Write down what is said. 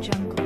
jungle.